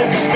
Thanks.